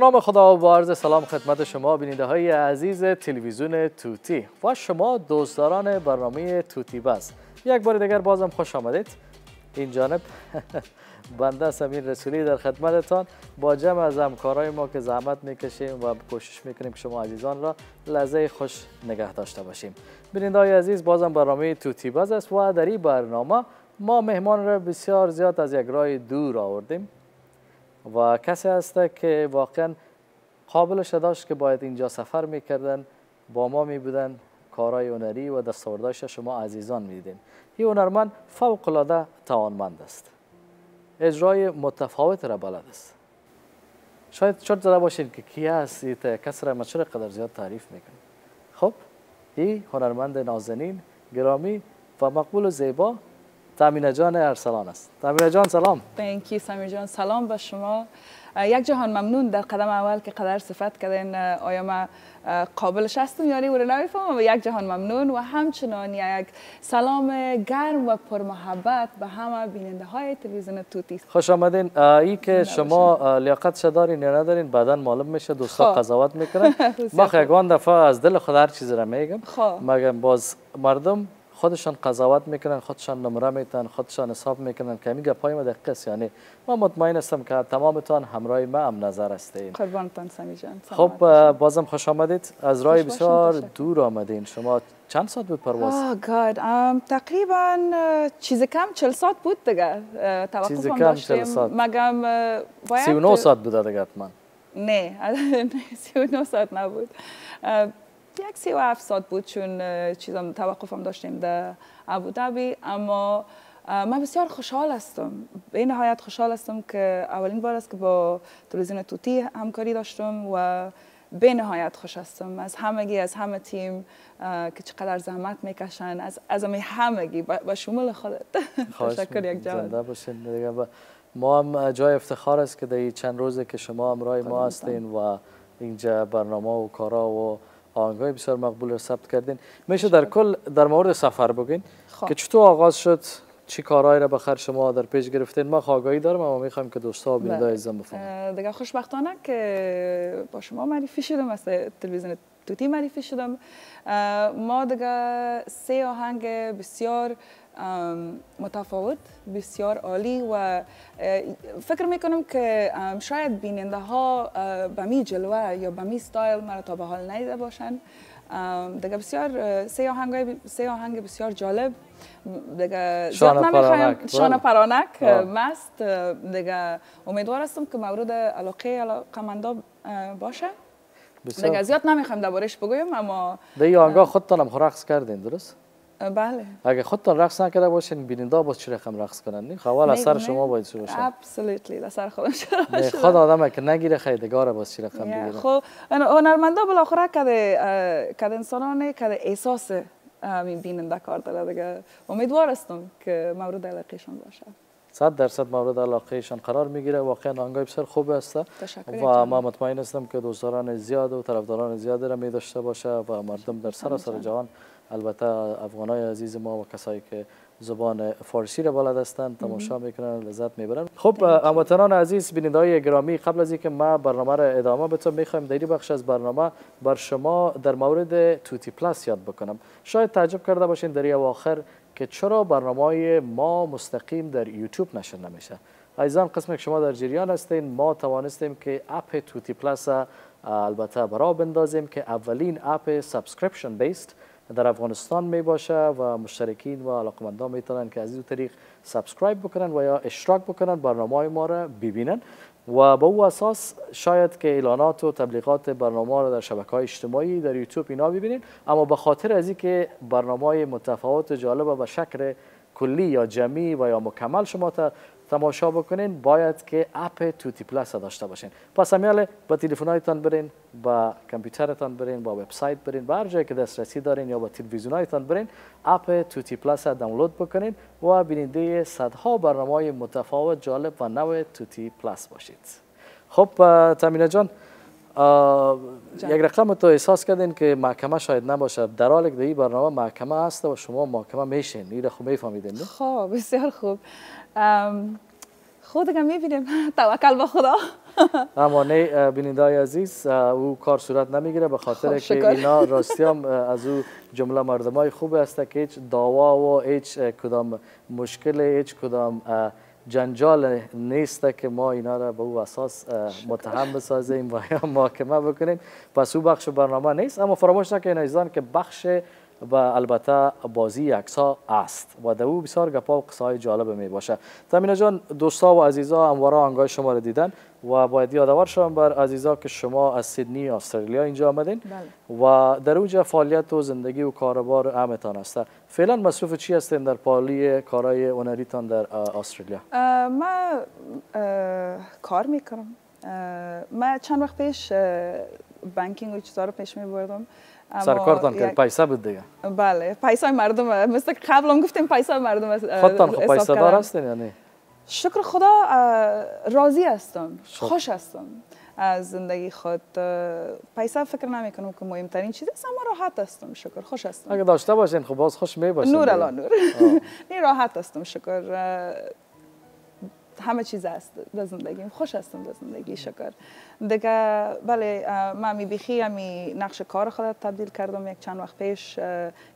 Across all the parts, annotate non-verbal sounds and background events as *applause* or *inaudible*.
نام خدا و عرض سلام خدمت شما بیننده های عزیز تلویزیون توتی و شما دوستداران برنامه توتی بس. یک بار دیگر بازم خوش آمدید. این جانب *laughs* بنده سمین رسولی در خدمتتان. با جمع از همکارای ما که زحمت می‌کشیم و کوشش می‌کنیم که شما عزیزان را لحظه خوش نگه داشته باشیم. بیننده های عزیز بازم برنامه توتی باز است و در این برنامه ما مهمان را بسیار زیاد از یک راه دور آوردیم. و کسی هست که واقعا قابلش داشت که باید اینجا سفر می‌کردن با ما می بودن کارهای هنری و دستاوردهاش شما عزیزان می‌دیدین. این هنرمند فوق العاده توانمند است. اجرای متفاوت را بلد است. شاید چرت زده باشین که کی است کس را چرا قدر زیاد تعریف می‌کنیم. خب این هنرمند نازنین گرامی و مقبول و زیبا تامینه جان ارسلان است تامینه جان سلام Thank you سمیر جان سلام به شما یک جهان ممنون در قدم اول که قدر صفت کردین آیا ما قابلش هستم یاری او رو نمی‌فهمم و یک جهان ممنون و همچنان یک سلام گرم و پرمحبت به همه بیننده های تلویزیون توتی خوش آمدین ای که شما لیاقت دارین یا ندارین بعدا معلوم میشه دوستا قضاوت می‌کنن ما یگان دفعه از دل خود هر چیزی را میگم مگم باز مردم خودشان قضاوت می‌کنن خودشان نمره میتن خودشان حساب می‌کنن که میگه پای ما دقیق یعنی ما مطمئن هستم که تمامتان همراه ما هم نظر هستین. قربانتان سمی جان خب بازم خوش آمدید. از راه بسیار دور آمدین. شما چند ساعت بود پرواز؟ آه گاد تقریبا چیز کم چل ساعت بود دیگه. چیز کم چل ساعت. مگم باید 39 ساعت بود دیگه حتما نه *laughs* 39 ساعت نبود. یک سی و هفت ساعت بود چون چیزم توقفم داشتیم در ابوظبی. اما من بسیار خوشحال هستم به نهایت خوشحال هستم که اولین بار است که با تلویزیون توتی همکاری داشتم و به نهایت خوش هستم. از همگی از همه تیم که چقدر زحمت می‌کشن از از همگی با شمول خودت. *laughs* تشکر یک جان ما هم جای افتخار است که در چند روزه که شما همراه ما هستین و اینجا برنامه و کارا و آهنگای بسیار مقبول رو ثبت کردین. میشه در کل در مورد سفر بگین. که چطور آغاز شد؟ چی کارهایی را بخیر شما در پیش گرفتین؟ ما آگاهی دارم اما می‌خوایم که دوستا و بیننده عزیزم بفهمن. دیگه خوشبختانه که با شما معرفی شدم از تلویزیون توتی معرفی شدم. ما دیگه سه آهنگ بسیار متفاوت بسیار عالی و فکر می‌کنم که شاید بیننده ها به می جلوه یا به می ستایل مرا تا به حال نیده باشن. دیگه بسیار سه آهنگ سه آهنگ بسیار جالب. دیگه شانه پرانک. شانه پرانک مست. دیگه امیدوار هستم که مورد علاقه علاقمندا باشه. دیگه زیاد نمی‌خوام دربارش بگویم اما دیگه آنگاه خودتانم رقص کردین درست؟ بله. اگه خودتان رقص نکرده باشین بیننده باز چی رقم رقص کنن. نه اول اثر شما باید چی باشه ابسولوتلی اثر خودم چرا خود آدم که نگیره خیدگار باز چی رقم بگیره. خب هنرمندا بالاخره کده کده انسانانه کده احساس همین بیننده کار داره دیگه. امیدوار هستم که مورد علاقهشان باشه. صد درصد مورد علاقهشان قرار می‌گیره. واقعا آنگاه بسیار خوب است. و ما مطمئن هستم که دوستداران زیاد و طرفداران زیاد را می داشته باشه و مردم در سراسر جهان البته افغانای عزیز ما و کسایی که زبان فارسی را بلد هستند تماشا می‌کنن لذت می‌برن. خب هموطنان عزیز بیننده گرامی قبل از اینکه ما برنامه را ادامه بتم می‌خوایم در بخش از برنامه بر شما در مورد توتی پلاس یاد بکنم. شاید تعجب کرده باشین در اواخر که چرا برنامه ما مستقیم در یوتیوب نشر نمیشه. عزیزان قسمی که شما در جریان هستین ما توانستیم که app طوطی پلاس البته به راه بندازیم که اولین app subscription based در افغانستان می باشه و مشترکین و علاقمندان می‌تونن که از این طریق subscribe بکنن و یا اشتراک بکنن برنامه ما را ببینن. و با او اساس شاید که اعلانات و تبلیغات برنامه را در شبکه های اجتماعی در یوتیوب اینا ببینین اما به خاطر از اینکه برنامه متفاوت و جالب و به شکل کلی یا جمعی و یا مکمل شما تماشا بکنین. باید که اپ توتی پلاس داشته باشین. پس همی حاله با تلفنایتان برین با کامپیوترتان برین با وبسایت برین با هر جایی که دسترسی دارین یا با تلویزیونایتان برین app توتی پلاس دانلود بکنین و بیننده صدها برنامه متفاوت جالب و نو توتی پلاس باشید. خب تهمینه جان یک رقم تو احساس کردین که محکمه شاید نباشه. در حالی که این برنامه محکمه هست و شما محکمه میشین. این خوب میفهمیدین خب بسیار خوب. خودم می‌بینیم. توکل به خدا. *laughs* اما نه بیننده عزیز او کار صورت نمی‌گیره به خاطر خب، که اینا راستی هم از او جمله مردمای خوب است که هیچ داوا و هیچ کدام مشکل هیچ کدام جنجال نیست که ما اینا را به او اساس متهم بسازیم و یا محاکمه بکنیم. پس او بخش برنامه نیست اما فراموش نکنید عزیزان که بخش و البته بازی ها است و در او بسیار گپا و قصه جالب می باشه. تامینه جان دوستا و عزیزا اموارا انگاه شما را دیدن. و باید یادآور شوم بر عزیزا که شما از سیدنی استرالیا اینجا آمدین. بله. و در اوج فعالیت و زندگی و کاربار امتان است. فعلا مصروف چی هستین در پالی کارهای هنریتان در استرالیا؟ ما کار می‌کنم. ما چند وقت پیش بانکینگ و چیزا رو پیش می بردم. سرکارتان که پیسه بود دیگه. بله پیسه مردم مثل قبل هم گفتیم پیسه مردم خودتان خب پیسه دار هستین یا شکر خدا راضی هستم خوش هستم از زندگی خود. پیسه فکر نمی کنم که مهمترین چیز است اما راحت هستم شکر. خوش هستم. اگه داشته باشین خب باز خوش می باشین نور الله نور. نه *laughs* راحت هستم شکر. همه چیز است در زندگیم خوش هستم در زندگی شکر. دیگه بله من می بیخی همی نقش کار خود تبدیل کردم یک چند وقت پیش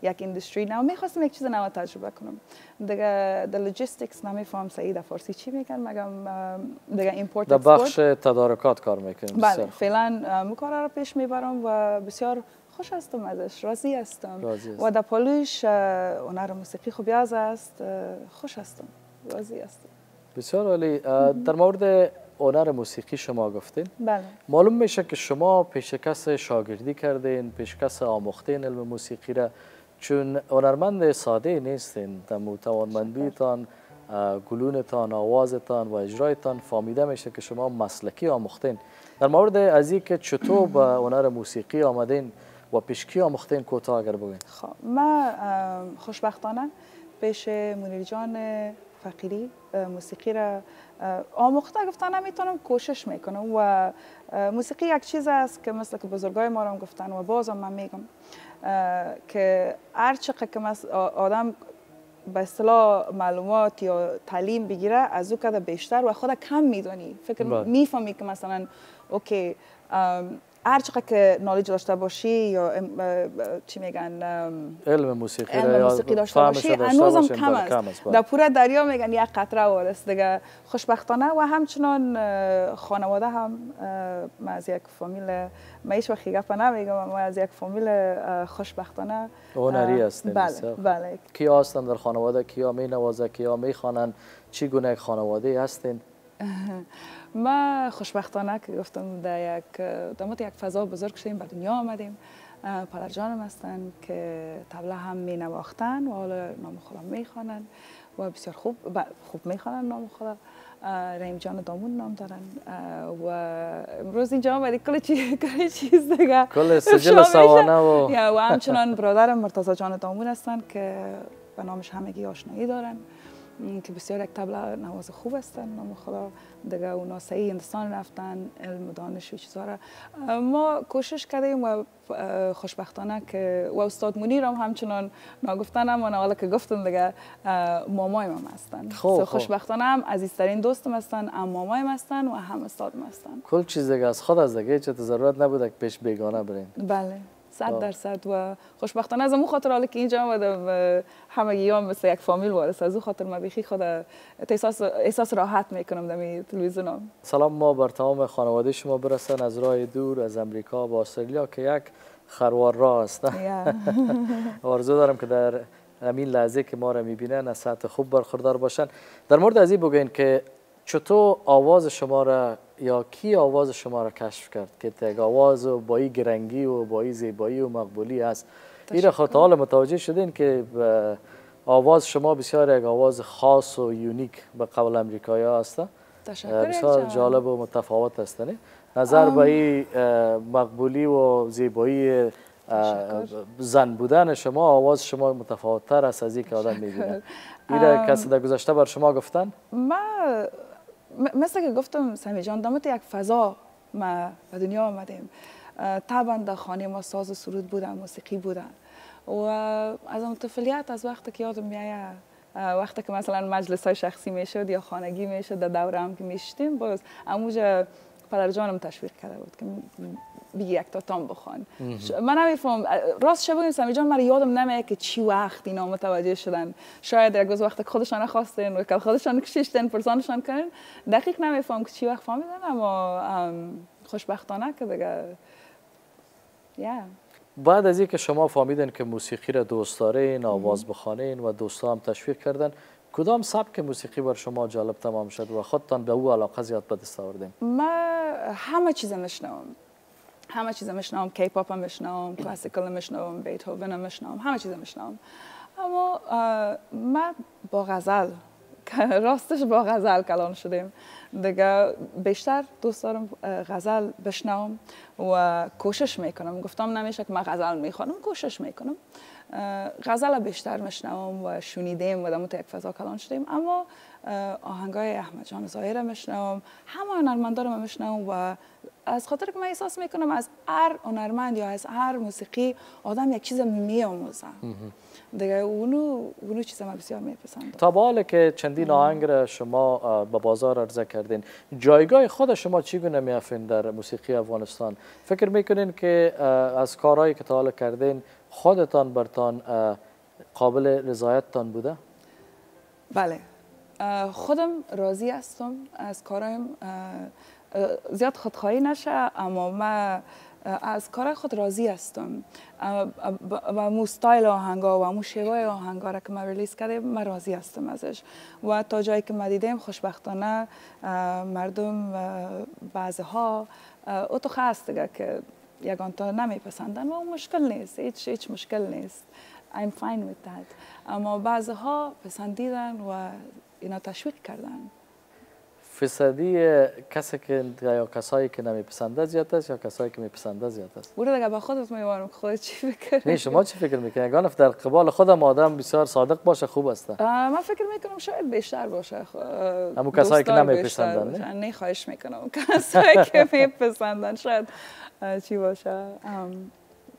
یک industry نو می‌خواستم یک چیز نو تجربه کنم. دیگه در logistics نمیفهمم صحیح فارسی چی میگن؟ مگم دیگه import در بخش تدارکات کار می‌کنم بله فعلا امی کار رو پیش می‌برم و بسیار خوش هستم ازش. راضی هستم. و در پالویش هنر موسیقی خوبی است. خوش هستم. راضی هستم. بسیار عالی. در مورد هنر موسیقی شما گفتین. بله. معلوم میشه که شما پیشکس شاگردی کردین پیشکس آموختین علم موسیقی را. چون هنرمند ساده نیستین. در توانمندیتان گلونتان آوازتان و اجرایتان فامیده میشه که شما مسلکی آموختین. در مورد از که چطور به هنر موسیقی آمدین و پیشکی آموختین کوتاه اگر بگین خب ما خوشبختانه پیش منیر جان فقیری موسیقی را آموخته گفتن نمی‌تونم کوشش می‌کنم و موسیقی یک چیز است که مثل که بزرگای ما را گفتن و بازم من میگم که هر چقدر که آدم به اصطلاح معلومات یا تعلیم بگیره از او کده بیشتر و خود کم می‌دونی فکر بله. می‌فهمی که مثلا اوکی هر چقدر که نالج داشته باشی یا چی میگن علم موسیقی علم موسیقی داشته باشی هنوزم کم است. بله. در پورا دریا میگن یک قطره وارست دیگه خوشبختانه و همچنان خانواده هم ما از یک فامیل ما هیچ وقت گپ نمیگم ما از یک فامیل خوشبختانه هنری هستیم بله بله. کیا هستن در خانواده؟ کیا می نوازه کیا می خوانن چی گونه خانواده هستین؟ *laughs* ما خوشبختانه که گفتم در یک در یک فضا بزرگ شدیم به دنیا آمدیم. پدر جانم هستن که تبله هم می نواختن و حالا نام خدا می خوانن و بسیار خوب خوب می خوانن نام خدا. رحیم جان دامون نام دارن. و امروز اینجا آمدی. کل چیز *laughs* کل چیز دیگه. کل سجل سوانه و و همچنان برادرم مرتضی جان دامون هستن که به نامش همگی آشنایی دارن. که بسیار یک تبله نواز خوب هستن نام خدا دیگه اونا سعی هندستان رفتن علم و دانش و چیزا را. ما کوشش کردیم و خوشبختانه که و استاد منیر هم همچنان ناگفتن هم حالا که گفتم دیگه مامای هم هستن. خوب خوشبختانه هم عزیزترین دوستم هستن هم مامای هستن و هم استادم هستن. کل چیز دیگه از خود از دیگه چه ضرورت نبوده که پیش بیگانه برین بله. صد درصد و خوشبختانه از اون خاطر حالا که اینجا آمدم همه هم مثل یک فامیل وارث از اون خاطر ما بیخی خود احساس, احساس راحت می‌کنم در تلویزیون سلام ما بر تمام خانواده شما برسن از راه دور از امریکا و استرالیا که یک خروار راه است. *laughs* *laughs* آرزو دارم که در همین لحظه که ما را می‌بینن از سطح خوب برخوردار باشن. در مورد از این بگوین که چطور آواز شما را یا کی آواز شما را کشف کرد که تگ آواز و با این گرنگی و با این زیبایی و مقبولی است این خاطر حال متوجه شدین که آواز شما بسیار یک آواز خاص و یونیک به قول امریکایی است بسیار جالب و متفاوت است نظر به این مقبولی و زیبایی زن بودن شما آواز شما متفاوت تر است از این که آدم می‌بینه. این کسی در گذشته بر شما گفتن؟ ما مثل که گفتم سمی جان دامت یک فضا ما به دنیا آمدیم. طبعا در خانه ما ساز و سرود بودن موسیقی بودن. و از اون طفلیت از وقت که یادم میایه وقتی که مثلا مجلس های شخصی می‌شد یا خانگی می‌شد در دوره هم که میشتیم باز اموجا پدر جانم تشویق کرده بود که بگی یک تا تام بخوان من نمیفهم راست شبه این جان من یادم نمیاد که چی وقت اینا متوجه شدن. شاید یک روز وقت خودشان خواستن و که خودشان کشیشتن پرسانشان کنن دقیق نمیفهم که چی وقت فهمیدن اما خوشبختانه که دیگه یا بعد از اینکه شما فهمیدن که موسیقی را دوست دارین آواز بخوانین و دوستا هم تشویق کردن کدام سبک موسیقی بر شما جالب تمام شد و خودتان به او علاقه زیاد به دست ما همه چیز میشنوم. همه چیز میشنوم. کی پاپ هم میشنوم کلاسیکل میشنوم بیتهوون هم همه چیز میشنوم. اما ما با غزل *laughs* راستش با غزل کلان شدیم. دیگه بیشتر دوست دارم غزل بشنوم و کوشش می‌کنم. گفتم نمیشه که من غزل می‌خوانم کوشش می‌کنم. غزل بیشتر میشنوم و شنیدیم و در یک فضا کلان شدیم. اما آهنگای احمد جان زاهر میشنوم همه هنرمندا رو میشنوم و از خاطر که من احساس می‌کنم از هر هنرمند یا از هر موسیقی آدم یک چیز میآموزه. دیگه اونو اونو چیز من بسیار میپسندم. تا به که چندین آهنگ را شما به بازار عرضه کردین جایگاه خود شما چگونه میافین در موسیقی افغانستان؟ فکر می‌کنین که از کارهایی که تا حالا کردین خودتان برتان قابل رضایتتان بوده؟ بله. خودم راضی هستم از کارایم زیاد خودخواهی نشه اما من از کار خود راضی هستم. و مو ستایل آهنگا و مو شیوه آهنگا را که ما release کرده من راضی هستم ازش. و تا جایی که ما دیدیم خوشبختانه مردم بعضها او تو که یگان تا نمیپسندن و مشکل نیست هیچ هیچ مشکل نیست I'm fine with that. اما بعضها پسندیدن و اینا تشویق کردن فیصدی کسی که یا کسایی که نمیپسنده زیاد است یا کسایی که میپسنده زیاد است؟ بوده دیگه با خودت میوانم خودت چی فکر نه شما چی فکر می‌کنید اگر در قبال خودم آدم بسیار صادق باشه خوب است. من فکر می‌کنم شاید بیشتر باشه. اما کسایی که نمیپسندن نه؟ نه خواهش می‌کنم. کسایی که *laughs* میپسندن شاید چی باشه؟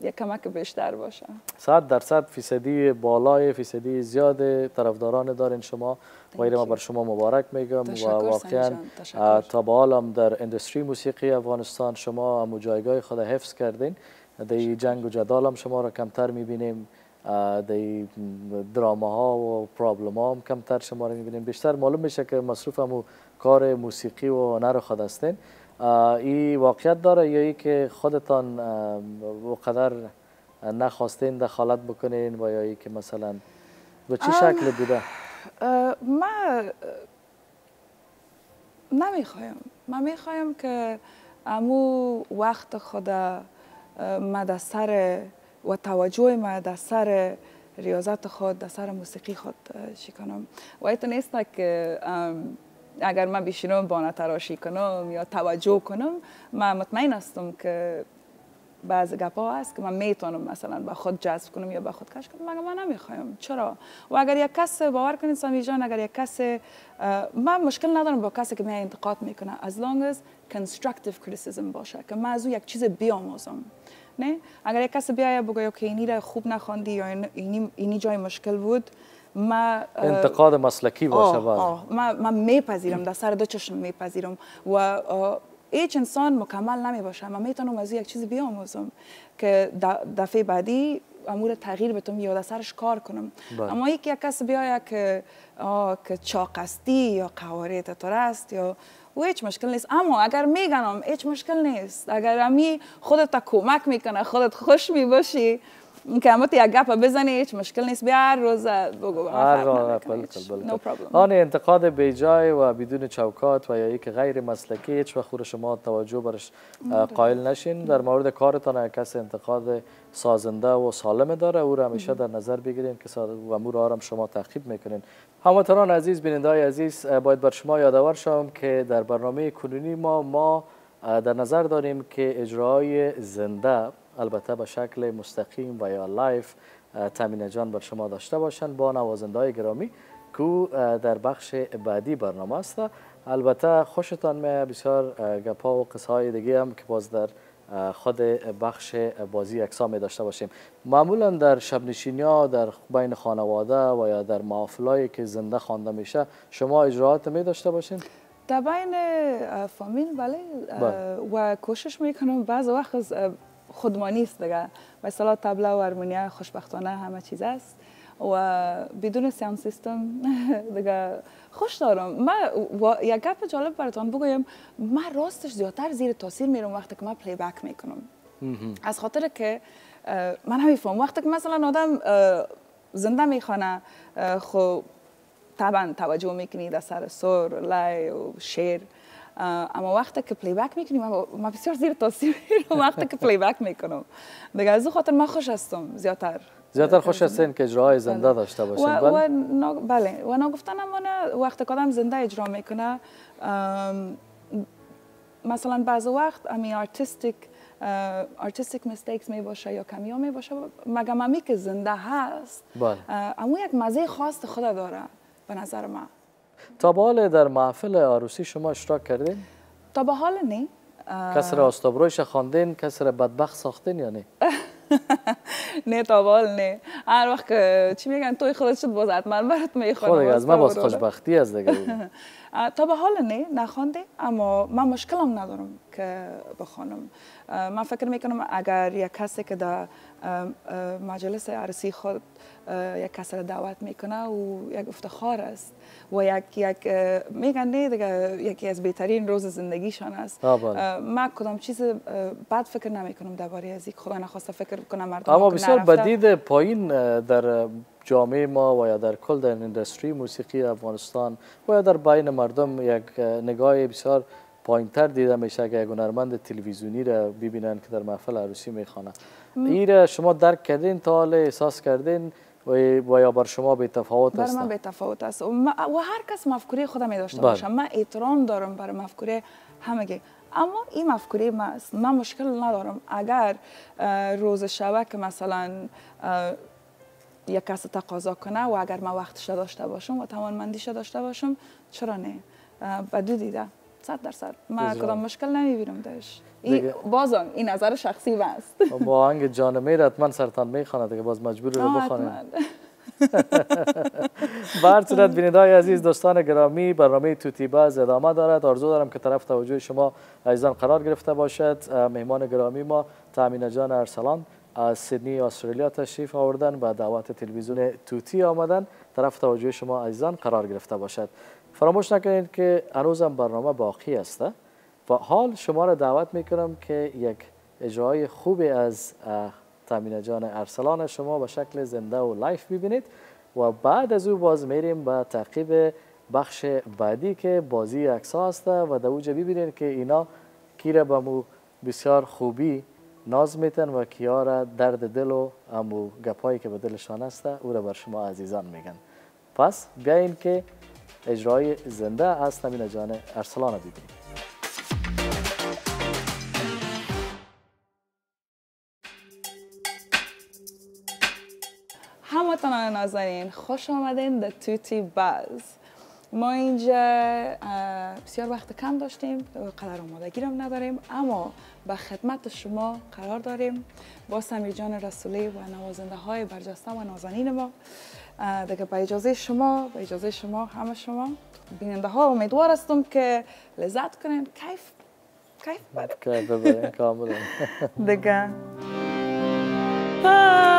یک کمک بیشتر باشه. صد درصد فیصدی بالای فیصدی زیاد طرفداران دارین شما. و ما بر شما مبارک میگم و واقعا تا به حال در اندستری موسیقی افغانستان شما هم جایگاه خود حفظ کردین. در جنگ و جدال هم شما را کمتر می‌بینیم. در دراما ها و پرابلم ها هم کمتر شما را می‌بینیم. بیشتر معلوم میشه که مصروف هم کار موسیقی و هنر خود هستین. این واقعیت داره یا ای که خودتان وقدر نخواستین دخالت بکنین و یا ای که مثلا به چه شکل بوده؟ ما نمی‌خوایم. من می‌خوایم که امو وقت خود ما در سر و توجه ما در سر ریاضت خود در سر موسیقی خود چی کنم. و ایتو نیست که اگر من بشینم بانه تراشی کنم یا توجه کنم من مطمئن هستم که بعض گپا هست که من می‌تونم مثلا با خود جذب کنم یا با خود کش کنم. مگر من نمی‌خوایم؟ چرا؟ و اگر یک کس باور کنید سامی جان اگر یک کس من مشکل ندارم با کسی که می انتقاد می‌کنه. As long as constructive criticism باشه که من از او یک چیز بیاموزم. نه؟ اگر یک کس بیاید بگه که اینی را خوب نخوندی یا اینی, اینی جای مشکل بود ما انتقاد مسلکی باشه آه ما ما میپذیرم در سر دو چشم میپذیرم و هیچ انسان مکمل نمی باشه من می‌تونم از یک چیز بیاموزم که دفعه بعدی امور تغییر بتونم یا در سرش کار کنم بله. اما یک یک کس بیاید که که چاقستی یا قوارت تو است یا و هیچ مشکل نیست اما اگر میگنم هیچ مشکل نیست اگر امی خودت کمک می‌کنه خودت خوش می که همه یک گپ بزنی هیچ مشکل نیست بیا هر روز بگو هر روز آن انتقاد بیجای و بدون چوکات و یا یک غیر مسلکی هیچ وقت شما توجه برش قائل نشین در مورد کارتان کس انتقاد سازنده و سالم داره او را همیشه در نظر بگیرین که و امور آرام شما تعقیب می‌کنین هموطنان عزیز بیننده عزیز باید بر شما یادآور شوم که در برنامه کنونی ما ما در نظر داریم که اجرای زنده البته به شکل مستقیم و یا live تهمین جان بر شما داشته باشند با نوازنده های گرامی که در بخش بعدی برنامه است. البته خوشتان می بسیار گپا و قصه های دیگه هم که باز در خود بخش بازی اکسا می داشته باشیم. معمولا در شب ها در بین خانواده و یا در محافلایی که زنده خوانده میشه شما اجراعات می داشته باشین؟ در بین فامیل بله, بله. و کوشش می‌کنم بعض وقت خودمانی است دیگه. مثلا تبله و ارمونیا خوشبختانه همه چیز است. و بدون سیان سیستم *laughs* دیگه خوش دارم. من یک گپ جالب براتون بگویم. من راستش زیادتر زیر تاثیر میرم وقتی که من playback می‌کنم از خاطر که من نمیفهمم وقتی که مثلا آدم زنده می‌خوانه خب طبعا توجه می‌کنی در سر سر لای و شعر اما وقتی که playback می‌کنی من بسیار زیر تاثیر میرم وقتی که playback می‌کنم دیگه از خاطر من خوش هستم زیادتر زیادتر خوش هستین که اجراهای زنده. داشته باشین و, بله و, بله و نگفتن امانه وقتی که زنده اجرا می‌کنه مثلا بعض وقت امی artistic artistic mistakes می باشه یا کمیا می باشه مگه امی که زنده هست. اما یک مزه خاص خود داره به نظر من تا به حال در محفل عروسی شما اشتراک کردین؟ تا به حال نه کسر آستابرویش خواندین کسر بدبخت ساختین یا نه؟ *laughs* نه تا نه هر وقت چی میگن توی خودت شد باز حتما برات می‌خوانم خود از من باز خوشبختی از دیگه. *laughs* تا به حال نه نخوانده اما من مشکلم ندارم که بخوانم. من فکر می‌کنم اگر یک کسی که در مجلس عرصی خود یک کسی را دعوت می‌کنه و یک افتخار است و یک یک میگن نه دیگه یکی از بهترین روز زندگیشان است. بله. من کدام چیز بد فکر نمی‌کنم درباره از این خدا نخواسته فکر کنم مردم اما بسیار بدید پایین در جامعه ما و یا در کل در اندستری موسیقی افغانستان و یا در بین مردم یک نگاه بسیار پایینتر دیده میشه که یک هنرمند تلویزیونی را ببینن که در محفل عروسی می‌خوانه. این شما درک کردین تا حال احساس کردین و یا بر شما به تفاوت است؟ بر من به تفاوت است. و, هر کس مفکوره خودم می داشته باشم. من احترام دارم برای مفکوره همگی اما این مفکوره ما است من مشکل ندارم. اگر روز شبه که مثلا یک کس تقاضا کنه و اگر ما وقتش داشته باشم و توانمندیش داشته باشم چرا نه؟ بدو دیده. صد درصد. من کدام مشکل نمی‌بینم درش. این بازم این نظر شخصی است با آهنگ جان میر حتما سرطان می‌خواند دیگه باز مجبور رو بخوانیم *laughs* بر صورت بینیدای عزیز دوستان گرامی برنامه توتی باز ادامه دارد. آرزو دارم که طرف توجه شما عزیزان قرار گرفته باشد. مهمان گرامی ما تامین جان ارسلان. از سیدنی استرالیا تشریف آوردن و دعوت تلویزیون توتی آمدن. طرف توجه شما عزیزان قرار گرفته باشد. فراموش نکنید که هنوزم برنامه باقی است. و حال شما را دعوت می‌کنم که یک اجرای خوبی از تهمین جان ارسلان شما به شکل زنده و live ببینید و بعد از او باز میریم به تعقیب بخش بعدی که بازی عکسا است و در اوجه ببینید که اینا کی را به مو بسیار خوبی ناز میتن و کیا را درد دل و امو گپایی که به دلشان است او را بر شما عزیزان میگن. پس بیاین که اجرای زنده از نمین جان ارسلان ببینیم. همتون نازنین خوش آمدین در توتی باز. ما اینجا بسیار وقت کم داشتیم قدر آمادگی نداریم اما به خدمت شما قرار داریم. با سمیر جان رسولی و نوازنده های برجسته و نازنین ما. دیگه به اجازه شما به اجازه شما همه شما بیننده ها امیدوار هستم که لذت کنین. کیف کیف کیف ببرین کاملا. دیگه. *laughs* *laughs*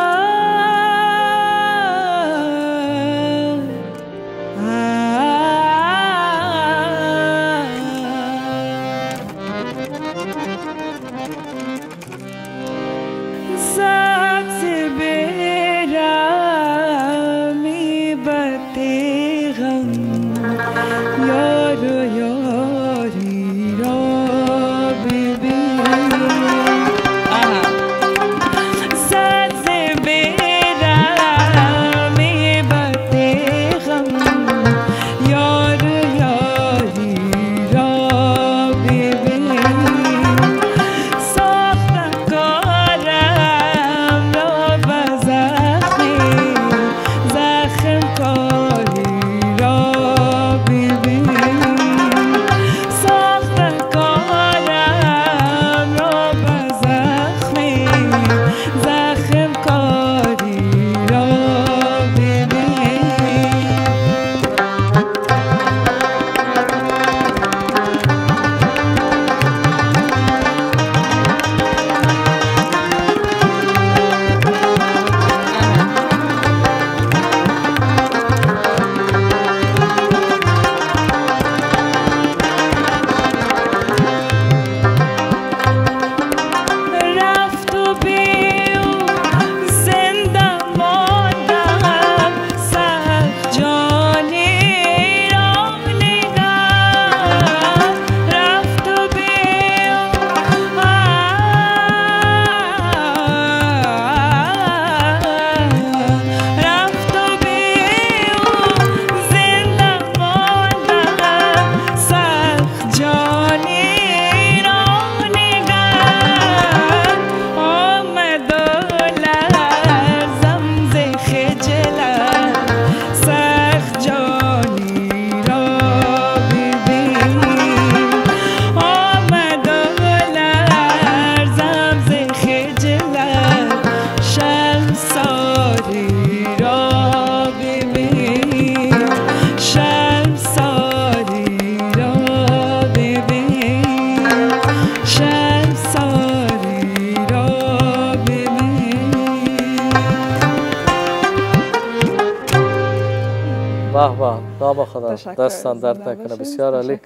دستان درد نکنه. بسیار علی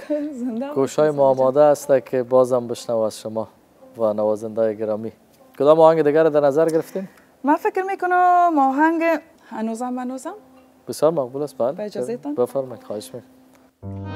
گوشای ما آماده است که بازم بشنو از شما و نوازنده گرامی. کدام آهنگ دیگر در نظر گرفتین؟ من فکر می‌کنم آهنگ هنوزم هنوزم. بسیار مقبول است. بله. به اجازهتان. بفرمایید خواهش می‌کنم.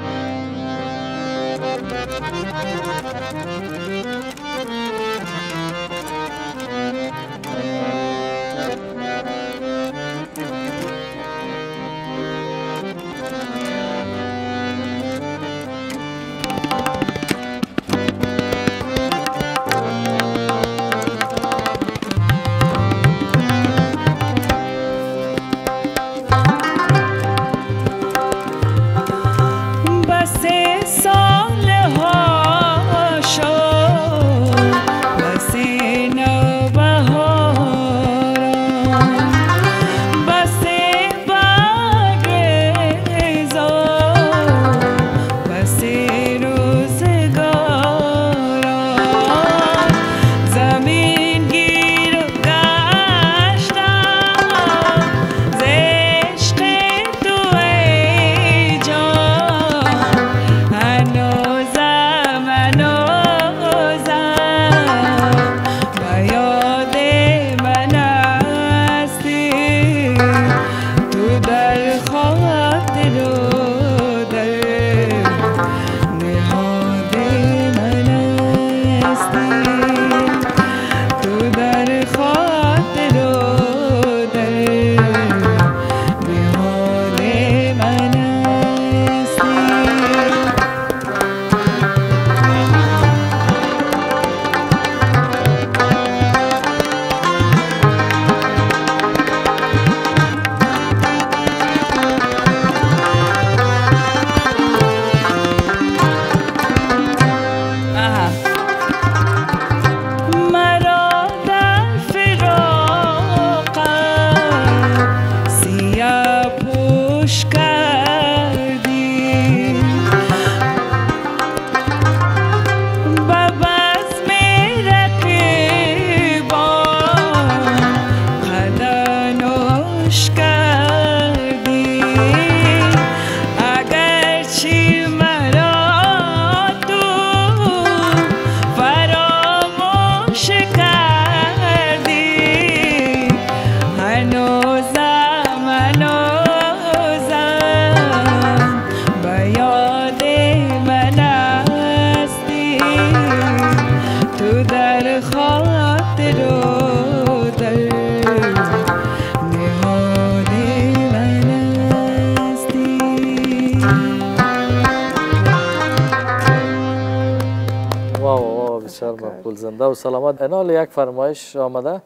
سلامت. انال یک فرمایش آمده.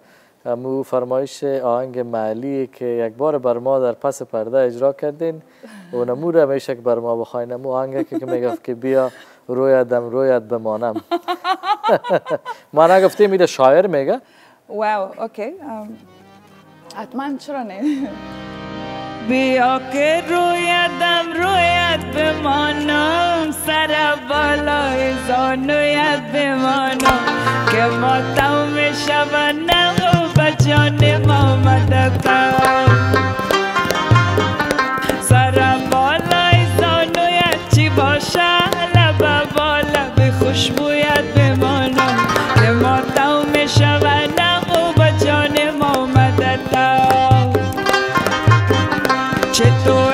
مو فرمایش آهنگ معلی که یک بار بر ما در پس پرده اجرا کردین و نمو رو میشه که بر ما بخواین. نمو آهنگ که می‌گفت که بیا رویدم رویت بمانم. ما نگفتیم میده شاعر میگه. واو اوکی. حتما چرا نه؟ بیا که رویدم رویت بمانم سر بالای زانویت بمانم. که ما تمام شب نمو بجان ما مددم. سر بالای زانویت چی باشه؟ لبه با لب خوشبویت chetos.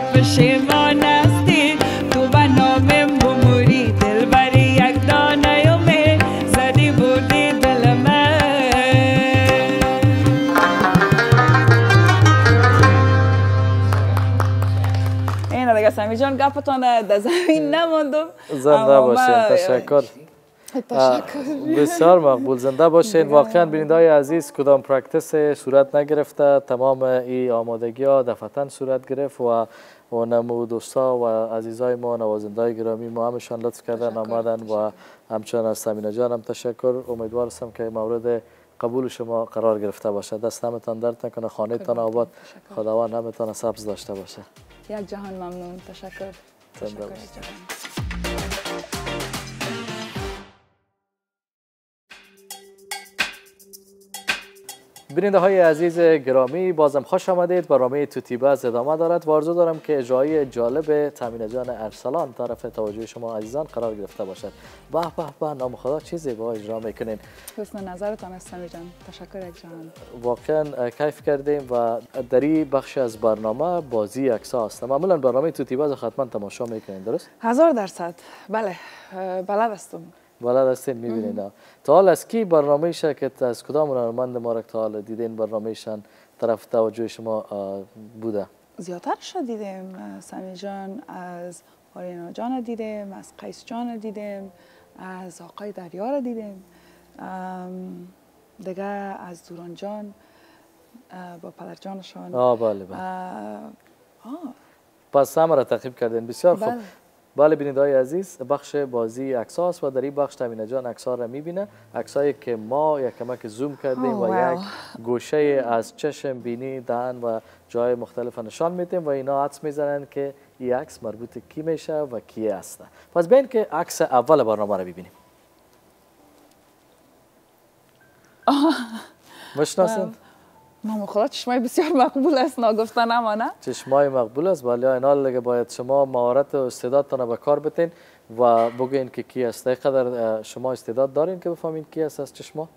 پشیمان استی تو به نامم بموری دل بری یک دانه می زدی بردی دل من این دیگه سمی جان گپتان در زمین نماندم زنده باشین تشکر بسیار مقبول. زنده باشین. واقعا بیننده های عزیز کدام پرکتس صورت نگرفته؟ تمام ای آمادگی ها دفعتا صورت گرفت و و نمو دوستا و عزیزای ما نوازنده گرامی ما همشان لطف کردن آمدن و همچنان از سمینه جان هم تشکر. امیدوار هستم که مورد قبول شما قرار گرفته باشه. دست همتان درد نکنه خانه تان آباد. خداوند همتان سبز داشته باشه. یک جهان ممنون. تشکر. تشکر. بیننده های عزیز گرامی بازم خوش آمدید. برنامه توتیباز ادامه دارد. و آرزو دارم که اجرای جالب تامین جان ارسلان طرف توجه شما عزیزان قرار گرفته باشد. به به به نام خدا چه زیبا اجرا می‌کنین. حسن نظرتان است سمی جان. تشکر یک جهان واقعا کیف کردیم و در این بخش از برنامه بازی اکسا هست معمولا برنامه توتیباز حتما تماشا می‌کنین درست؟ هزار درصد. بله بلد هستم. بلد هستین می‌بینین. تا حال از کی برنامه که از کدام هنرمند ما را که تا حال دیدین برنامهشان طرف توجه شما بوده؟ زیادتر شد دیدیم. سمی جان از آرینا جان دیدیم از قیس جان دیدیم از آقای دریا را دیدیم. ام، دیگه از دوران جان با پدر جانشان. آه بله بله. آه پس همه را تعقیب کردین. بسیار خوب. بله. بله بیننده های عزیز بخش بازی اکساس و در این بخش تامینه جان اکسا را می‌بینه. اکسایی که ما یک کمک زوم کردیم و واو. یک گوشه از چشم بینی دهن و جای مختلف نشان میدیم و اینا عکس می‌زنن که این عکس مربوط کی میشه و کی هسته پس بین که عکس اول برنامه رو ببینیم مشناسین؟ نام خدا چشمای بسیار مقبول است ناگفتن اما نه چشمای مقبول است. ولی اینا دیگه باید شما مهارت و استعدادتان به کار بتین و بگوین که کی است. اه، شما استعداد دارین که بفهمین کی است از چشما؟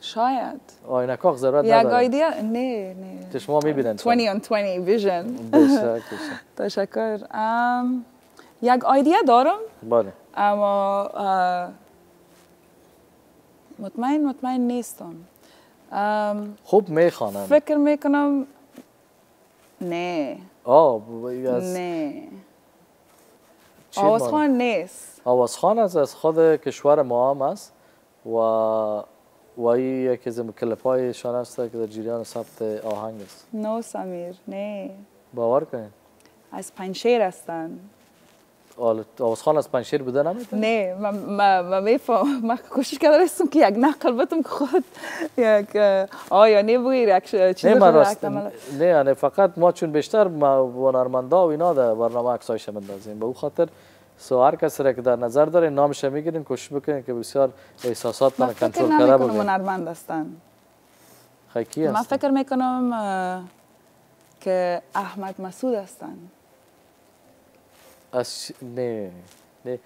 شاید. آینکاق ضرورت یک نداره. آیدیا؟ نه نه. چشما می‌بینن 20 on 20 vision. بشک *laughs* بشک. تشکر. ام، یک آیدیا دارم. بله. اما مطمئن مطمئن نیستم. خوب می‌خوانم فکر می‌کنم نه. آه نه. آوازخان نیست. آوازخان از از خود کشور ما هم است و و این یکی از کلپ هایشان است که در جریان ثبت آهنگ است. نو سمیر نه. باور کنید از پنشیر هستن. آوازخان از پنشیر بوده نمیده؟ نه من ما میفهم من کوشش کرده رستم که یک نقل بتم که خود یک آیا نه یک چیز نه من راست نه یعنی فقط ما چون بیشتر ما هنرمندا و اینا در برنامه عکسایش مندازیم به او خاطر سو هر کس را که در نظر داره نامش می‌گیرین کوشش بکنین که بسیار احساسات من کنترل کرده بگین من هنرمند هستن خیلی هستن من فکر می‌کنم که احمد مسعود هستن از نه نه.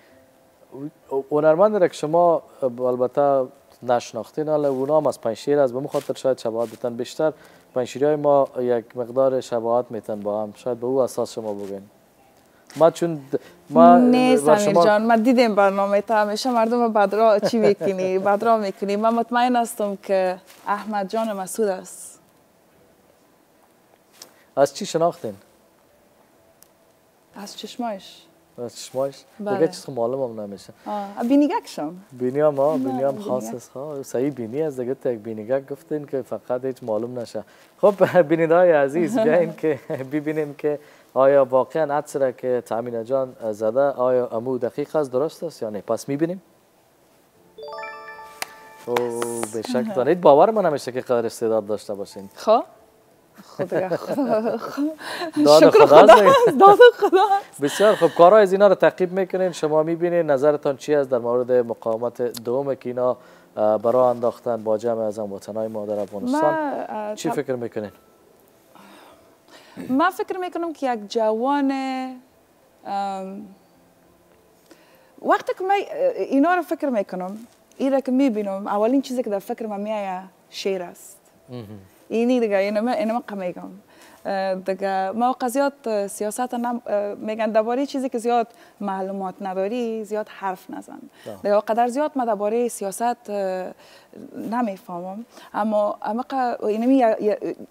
هنرمند را که شما البته نشناختین حالا اونا هم از پنشیر از به خاطر شاید شباهت بتن بیشتر. پنشیری های ما یک مقدار شباهت میتن با هم. شاید به او اساس شما بگین ما چون ما نه سمیر جان من دیدم برنامه تا همیشه مردم بدرا چی می‌کنی؟ *laughs* بدرا می‌کنی. من مطمئن هستم که احمد جان مسعود است. از چی شناختین؟ از چشمایش. از چشمایش؟ بله. دیگه چیز معلوم هم نمیشه. بینیگکشم بینی هم ها بینی هم خاص است ها صحیح بینی از دیگه یک بینیگک گفتین که فقط هیچ معلوم نشه. خب *laughs* بینیدای عزیز بیاین که *laughs* ببینیم که آیا واقعا عطس که تامین جان زده آیا امو دقیق است درست است یا نه؟ پس می‌بینیم. او به شک دانید باور من نمیشه که قدر استعداد داشته باشین. خب. خدا. *laughs* داد خدا داد خدا. بسیار خب کارهای از اینا رو تعقیب می‌کنین. شما می‌بینین نظرتان چی است در مورد مقاومت دوم که اینا برای انداختن با جمع از وطنهای ما در افغانستان. چی فکر می‌کنین؟ من فکر می‌کنم که یک جوان وقتی که من اینا رو فکر می‌کنم اینا که می‌بینم اولین چیزی که در فکر من میایه شیر است. اینی دیگه اینو من میگم دیگه ما زیاد سیاست نم میگن درباره چیزی که زیاد معلومات نداری زیاد حرف نزن. دیگه قدر زیاد ما درباره سیاست نمی‌فهمم. اما اما اینمی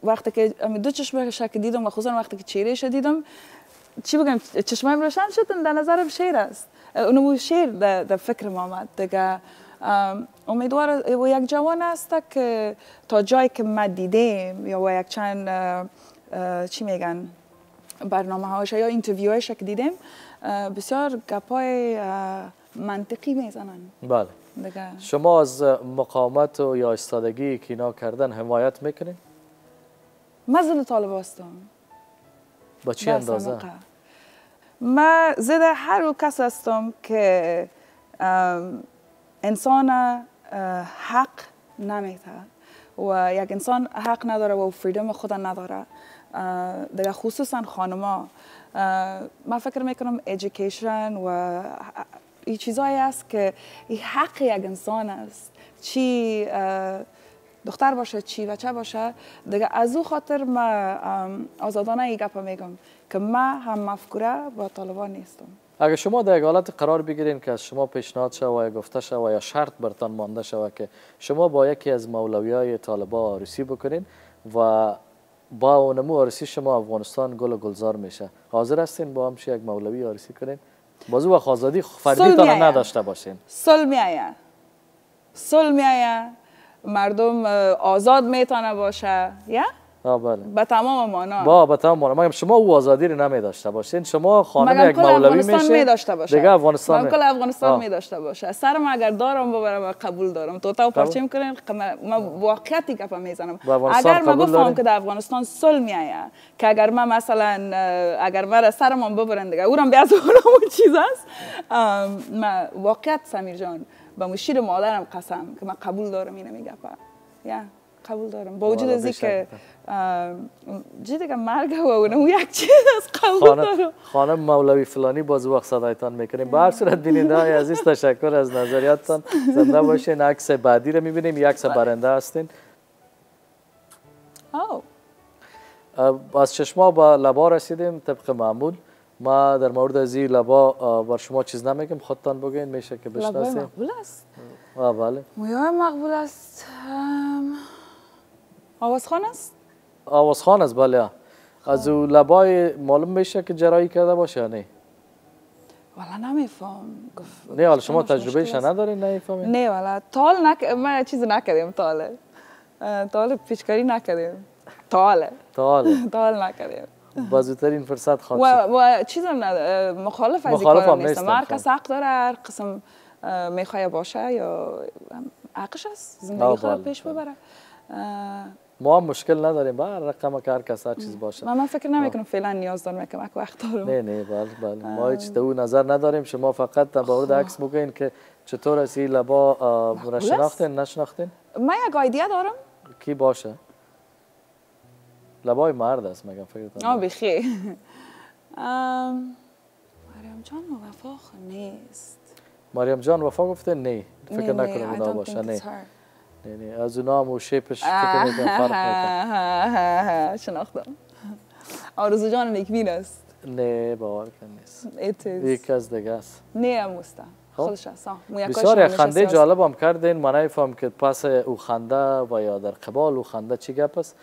وقتی که دو چشم شک دیدم و خصوصا وقتی که چهره دیدم چی بگم؟ چشمایم روشن شد در نظرم شیر است. اونو شیر در فکر ما آمد. دیگه امیدوار و یک جوان است که تا جایی که ما دیدیم یا و یک چند چی میگن برنامه هاش یا اینترویوهاش که دیدیم بسیار گپای منطقی می‌زنن. بله. شما از مقاومت و یا استادگی که اینا کردن حمایت می‌کنین؟ من زد طالب هستم. با چی اندازه؟ من زده هر کس هستم که انسان حق نمیته و یک انسان حق نداره و فریدم خود نداره. دیگه خصوصا خانما من فکر می‌کنم ایژیکیشن و این چیزایی است که این حق یک انسان است. چی دختر باشه چی بچه باشه دیگه از او خاطر ما آزادانه ای گپ میگم که ما هم مفکوره با طالبان نیستم. اگر شما در یک حالت قرار بگیرین که از شما پیشنهاد شود یا گفته شود یا شرط برتان مانده شود که شما با یکی از مولوی های طالبا آرسی بکنین و با اونمو آرسی شما افغانستان گل و گلزار میشه. حاضر هستین با همش یک مولوی آرسی کنین؟ بازو و خازادی فردی تان نداشته باشین. سل میایه سل میایه مردم آزاد می‌تونه باشه. یا؟ بله. به تمام معنا با به تمام معنا مگه شما او آزادی رو نمی داشته باشین؟ شما خانم یک مولوی میشه می داشته باشه؟ دیگه افغانستان کل افغانستان می داشته باشه؟ سرم اگر دارم ببرم قبول دارم. تو تا پرچم کنین ما واقعیتی گپ می‌زنم. اگر ما گفتم که در افغانستان صلح میایه که اگر ما مثلا اگر ما سرم ببرن دیگه اورم بیا از اون چیز است. ما واقعیت سمیر جان به مشیر مادرم قسم که من قبول دارم اینو میگه یا. قبول دارم با وجود از اینکه چی دیگه مرگ و اون یک چیز از قبول دارم خانم مولوی فلانی باز وقت صدایتان می‌کنیم به هر صورت بیننده های عزیز تشکر از نظریاتتان زنده باشین عکس بعدی رو می‌بینیم یک عکس برنده هستین از چشما با لبا رسیدیم طبق معمول ما در مورد از این لبا بر شما چیز نمیگم خودتان بگین میشه که بشناسیم لبا است آه بله مویای مقبول است آوازخان است؟ آوازخان است بله. از او لبای معلوم میشه که جرایی کرده باشه نه؟ والا نمیفهم. نه حالا شما تجربه ندارین نمی‌فهمین؟ نه والا. تال نک من چیز نکردیم تاله تال پیشکاری نکردیم تاله تاله تال نکردیم *laughs* بازوترین فرصت خواهد و, و چیزم مخالف از این نیستم. هر کس حق داره هر قسم می‌خواه باشه یا حقش است زندگی خود پیش ببره. ما هم مشکل نداریم. با رقم که هر کس هر چیز باشه. من, من فکر نمی‌کنم فعلا نیاز دارم که وقت دارم. نه نه بله بله. ما هیچ دو نظر نداریم. شما فقط در مورد عکس بگین که چطور است این لبا شناختین نشناختین؟ من یک آیدیا دارم. کی باشه؟ لبای مرد است مگم فکر آه بخی *laughs* مریم جان وفا نیست. مریم جان وفا گفته نه. فکر نکنم اونا باشه نه. نه نه از اونا هم و شیپش فکر می‌کنم فرق *laughs* می‌کنم شناختم. آرزو جان نیکبین است. نه باور کن نیست. یک از دیگه است. نه مستا خب. خودش است بسیار خنده جالب هم کردین. من نفهم که پس او خنده و یا در قبال او خنده چی گپ است.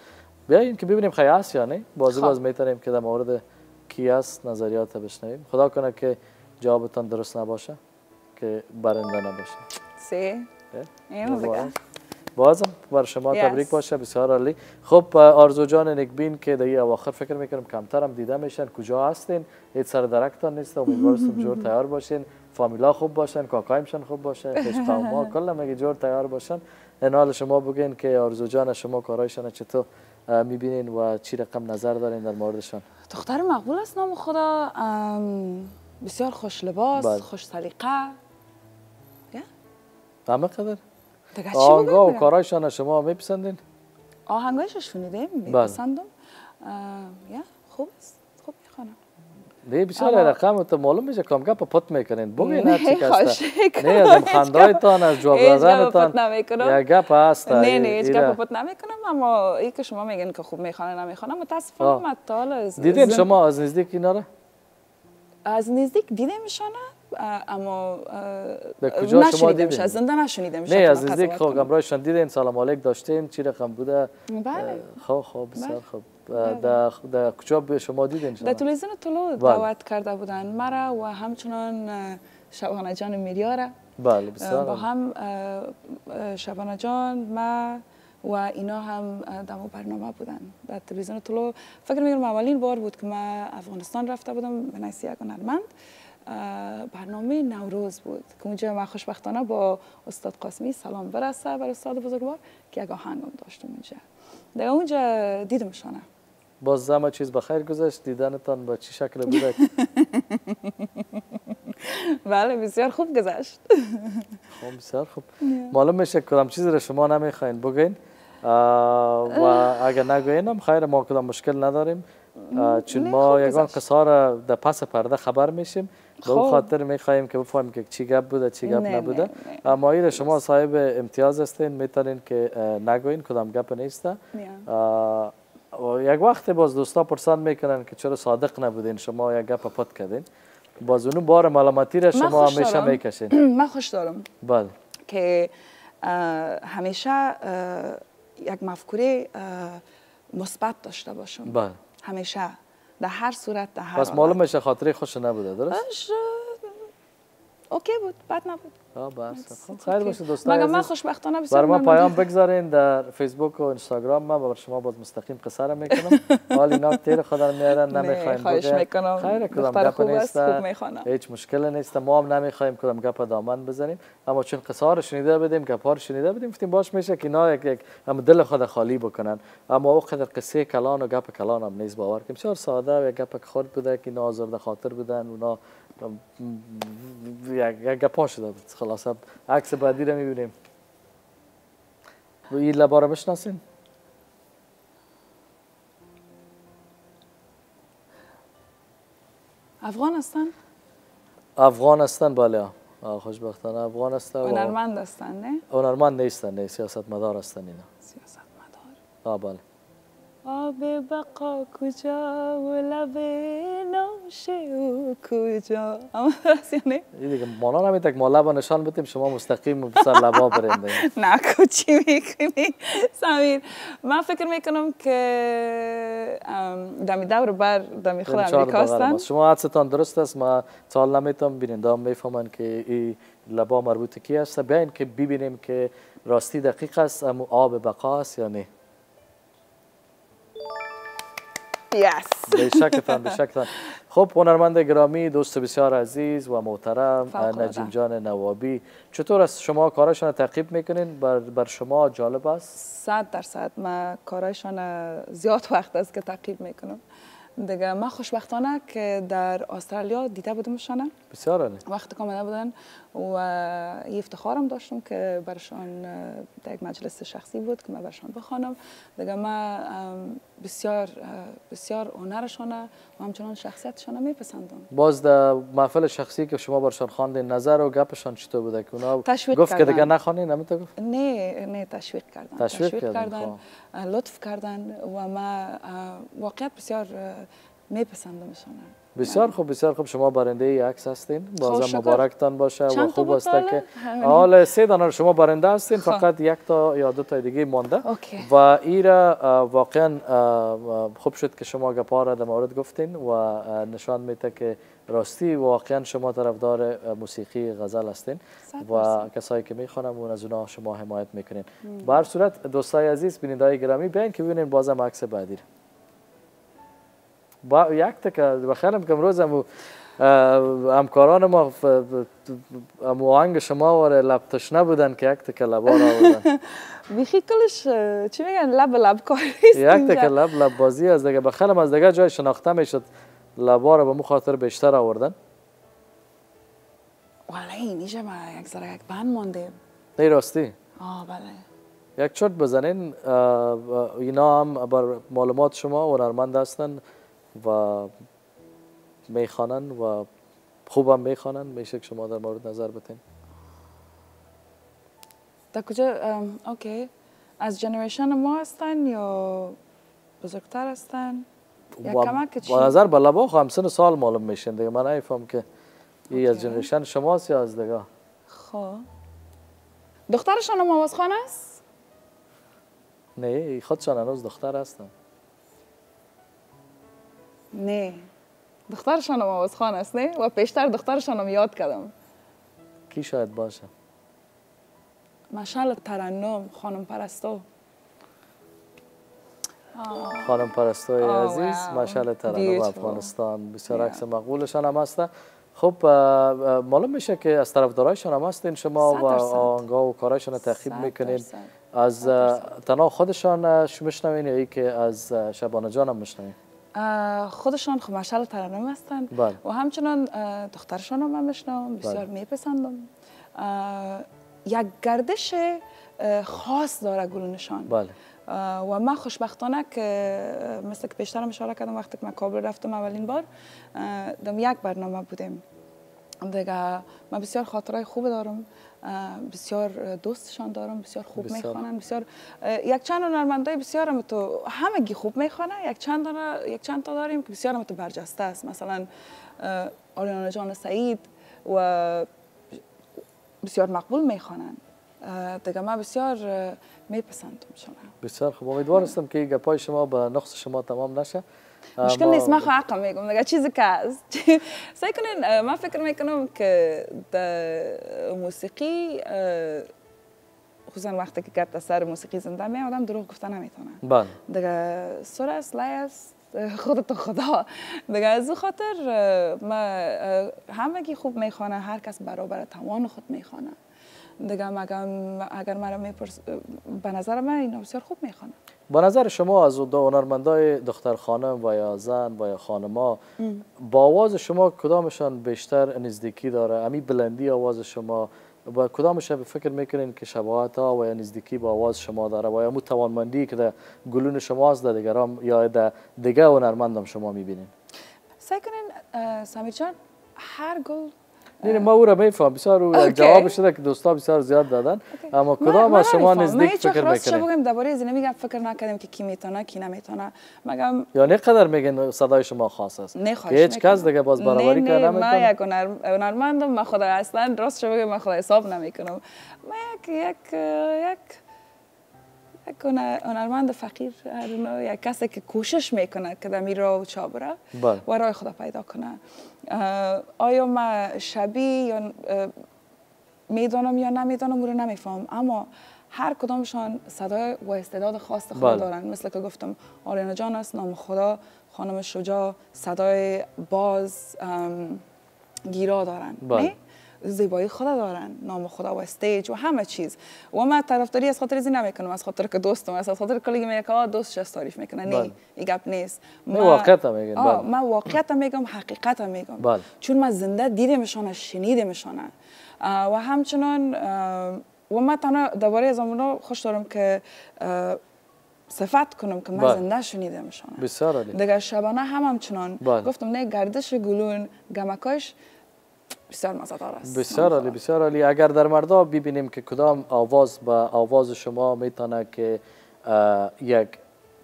بیاین که ببینیم خیلی هست یا نه. بازی باز می‌تونیم که در مورد کی است نظریات بشنویم. خدا کنه که جوابتان درست نباشه که برنده نباشه. سی بازم بر شما تبریک باشه بسیار عالی. خب آرزو جان نکبین که در اواخر فکر می‌کنم کمتر هم دیده میشن کجا هستین. هیچ سر درکتان نیست. امیدوارم *laughs* جور تیار باشین. فامیلا خوب باشن کاکایمشان خوب باشه ما کلا مگه جور تیار باشن. این حال شما بگین که آرزو جان شما کارایشان چطور می‌بینین و چی رقم نظر دارین در موردشان؟ دختر مقبول است نام خدا. بسیار خوش لباس بله. خوش سلیقه. همه قدر. آهنگا و کارایشان شما میپسندین. آهنگایش شنیدیم بله. میپسندم. یا خوب است. خوب می‌خوانم. نه بسیار رقم تو معلوم میشه. کام گپ پت می‌کنین. بگین هر چی نه از خندایتان از جواب دادنتان. یا گپ هست نه نه هیچ گپ پت نمی‌کنم. اما ای که شما میگین که خوب می‌خوانه نمی‌خوانه متاسفانه من تا دیدین شما از نزدیک اینا را از نزدیک دیدمشانه. اما به کجا شما دیدین؟ از زنده نشنیدم نه از نزدیک خب گمراهشان دیدین؟ سلام علیک داشتین؟ چی رقم بوده؟ بله. خب خب بسیار خوب در در کجا به شما دیدین در تلویزیون طلوع دعوت کرده بودن مرا و همچنان شبانه جان میریاره بله بسیار با هم شبانه جان ما و اینا هم دمو برنامه بودن. در تلویزیون طلوع فکر می‌کنم اولین بار بود که ما افغانستان رفته بودم به نسی یک هنرمند برنامه نوروز بود. که اونجا ما خوشبختانه با استاد قاسمی سلام برسه بر استاد بزرگوار که یک آهنگم داشتم اونجا. در اونجا دیدمشانه باز زما چیز بخیر گذشت دیدنتان با چی شکل بوده *laughs* بله بسیار خوب گذشت. خب بسیار خوب. معلوم میشه کدام چیزی رو شما نمی‌خواین بگین و اگر نگوینم خیر ما کدام مشکل نداریم. چون ما یگان قصه را در پس پرده خبر میشیم. به اون خب. خاطر می‌خواهیم که بفهمیم که چی گپ بوده چی گپ نبوده. اما شما صاحب امتیاز هستین می‌تونین که نگوین کدام گپ نیسته. یک وقت باز دوستا پرسان می‌کنن که چرا صادق نبودین شما یک گپ پت کردین. باز اونو بار ملامتی را شما همیشه می‌کشین. *clears throat* من خوش دارم. بله. که همیشه یک مفکوره مثبت داشته باشم. بله. همیشه. در هر صورت در هر پس معلوم میشه خاطره خوش نبوده درست؟ اوکی بود بد نبود بس خیر باشه دوستان مگه من خوشبختانه بسیار برای ما پیام بگذارین در فیسبوک و اینستاگرام ما بر شما باز مستقیم قصه را می‌کنم حال اینا تیر خدا میارن نمی‌خوایم خواهش می‌کنم خیر کدام گپ نیست هیچ مشکل نیست ما هم نمی‌خوایم کدام گپ دامن بزنیم اما چون قصه ها رو شنیده بدیم گپ ها رو شنیده بدیم گفتیم باش میشه که اینا یک یک هم دل خود خالی بکنن اما او قدر قصه کلان و گپ کلان هم نیست باور کنیم بسیار ساده و گپ خرد بوده که اینا آزرده خاطر بودن اونا یک گپا شده خلاص عکس بعدی رو می‌بینیم این لبا رو بشناسین افغان هستن؟ افغان هستن بله خوشبختانه افغان هستن هنرمند هستن نه؟ هنرمند نیستن نه سیاست مدار هستن اینا سیاست مدار؟ آه بله آب بقا کجا و لب نوش او کجا؟ اما یعنی این دیگه مالا نمیتک ما لبا نشان بتیم شما مستقیم سر لبا برین *laughs* نه چی می‌کنی؟ سمیر من فکر می‌کنم که دمی دور بر دمی خود امریکا هستن شما حدستان درست است ما سال نمی‌تونم بیننده هم می‌فهمن که این لبا مربوط کی است. بیاین که ببینیم که راستی دقیق است اما آب بقا است یا نه. Yes. به شکتان به شکتان خب هنرمند گرامی دوست بسیار عزیز و محترم نجیم جان نوابی. چطور است شما کارشان تعقیب می‌کنین؟ بر, بر شما جالب است؟ صد درصد. من کارشان زیاد وقت است که تعقیب می‌کنم. دیگه من خوشبختانه که در استرالیا دیده بودمشانه بسیار عالی. وقتی که آمده بودن و افتخارم داشتم که برشان در یک مجلس شخصی بود که من برشان بخوانم. دیگه من بسیار بسیار هنرشان و همچنان شخصیتشان میپسندم. باز در محفل شخصی که شما برشان خواندین نظر و گپشان چطور بوده؟ که اونا گفت که دیگه نخوانین نمیته گفت؟ نه نه تشویق کردن. تشویق, تشویق کردن, کردن. لطف کردن و ما واقعیت بسیار میپسندمشان بسیار خوب بسیار خوب. شما برنده عکس هستین. بازم مبارکتان باشه و خوب است که حال سه دانه شما برنده هستین فقط یک تا یا دو تا دیگه مانده. و ایرا واقعا خوب شد که شما گپا در مورد گفتین و نشان میده که راستی واقعا شما طرفدار موسیقی غزل هستین و کسایی که می‌خوانم اون از اونا شما حمایت می‌کنین. به هر صورت دوستای عزیز بینندای گرامی بیاین که ببینین بازم عکس بعدی با یک تکه بخیرم که امروز همو همکاران ما همو آهنگ شما و لب تشنه بودن که یک تکه لبا را بودن. *laughs* بیخی کلش چی میگن؟ لب لب کاری یک تکه لب لب بازی از دیگه بخیرم از دیگه جای شناخته می‌شد. لبا را به مو خاطر بیشتر آوردن. ولی اینجا ما یک ذره یک بند مانده ای راستی. آه بله. یک چرت بزنین اینا هم بر معلومات شما هنرمند هستن. و می‌خوانن و خوبم می‌خوانن. میشه که شما در مورد نظر بتین در کجا؟ اوکی. از جنریشن ما هستن یا بزرگتر هستن؟ یا کمک چی؟ با نظر به لبا همسن سال معلوم میشن دیگه. من نمیفهم که این از جنریشن شماست یا از دیگه؟ خب. دخترشان هم خانه است؟ نه خودشان هنوز دختر هستن. نه. دخترشان هم خان است نه؟ و پیشتر دخترشان هم یاد کردم. کی شاید باشه؟ مشعل ترنم خانم پرستو. خانم پرستوی عزیز مشعل ترنم افغانستان. بسیار عکس مقبولشان هم هسته. خب معلوم میشه که از طرفدارایشان هم هستین شما و آنگاه و کارایشان تخیب می‌کنین. از تنها خودشان میشنوین یا ای که از شبانه جان هم میشنوین؟ خودشان خب مشعل ترنم هستند بله. و همچنان دخترشان هم بسیار بله. میپسندم یک گردش خاص داره گلونشان بله. و من خوشبختانه که مثل که پیشترم اشاره کردم وقتی که من کابل رفتم اولین بار دم یک برنامه بودیم دیگه من بسیار خاطرهای خوب دارم بسیار دوستشان دارم بسیار خوب می‌خوانن بسیار یک چند هنرمندای بسیار هم تو همگی خوب می‌خوانه. یک چند یک چند تا داریم که بسیار هم تو برجسته است. مثلا آریانا جان سعید و بسیار مقبول می‌خوانن. دیگه من بسیار میپسندم شما. بسیار خوب. امیدوار هستم که گپای شما به نقص شما تمام نشه. مشکل نیست من حق میگم دیگه چیزی که هست سعی کنین من فکر می‌کنم که در موسیقی خصوصا وقتی که گرد سر موسیقی زنده می آدم دروغ گفته نمی‌تونه. بله. دیگه سر است لای است. خودت خدا. دیگه از خاطر ما همگی خوب می‌خوانه هر کس برابر توان خود می‌خوانه. دیگه اگر مرا میپرس به نظر من اینا بسیار خوب می‌خوانه با نظر شما از دو هنرمندای دختر خانم و یا زن و یا خانما با آواز شما کدامشان بیشتر نزدیکی داره؟ امی بلندی آواز شما با کدامش به فکر می‌کنین که شباهت ها و یا نزدیکی با آواز شما داره و یا مو توانمندی که در گلون شماست در دیگران یا در دیگه هنرمندم شما می‌بینین؟ سعی کنین سمیر جان هر گل نه ما او را میفهم بسیار او جواب شده که دوستا بسیار زیاد دادن اما کدام از شما نزدیک فکر می‌کنید بگم درباره از نمیگم فکر نکردیم که کی می‌تونه کی نمی‌تونه مگم یا نه قدر میگن صدای شما خاص است نه که هیچ کس دیگه باز برابری که نمی‌کنه ما یک هنرمندم ما خدا اصلا راست شو بگم ما خدا حساب نمی‌کنم ما یک یک یک یک هنرمند فقیر یک کسی که کوشش می‌کنه که در میرا و چا بره بله. و رای خدا پیدا کنه آیا ما شبیه یا می‌دانم یا نمی‌دانم رو نمیفهم اما هر کدامشان صدای و استعداد خاص خود بله. دارن مثل که گفتم آریانا جان است نام خدا خانم شجاع صدای باز گیرا دارن بله. زیبایی خدا دارن نام خدا و استیج و همه چیز و من طرفداری از خاطر این نمی‌کنم از خاطر که دوستم از خاطر کلی میگه که دوستش تعریف می‌کنه نه بله. این گپ نیست من واقعیت میگم بله. من واقعیت میگم حقیقت میگم بله. چون من زنده دیدمشان شنیدمشان و همچنان و من تنها درباره از خوش دارم که صفت کنم که من. زنده شنیدمشان بسیار عالی دیگه شبانه هم همچنان. گفتم نه گردش گلون گمکاش بسیار مزدار است. بسیار عالی بسیار عالی. اگر در مردا ببینیم که کدام آواز با آواز شما می‌تونه که یک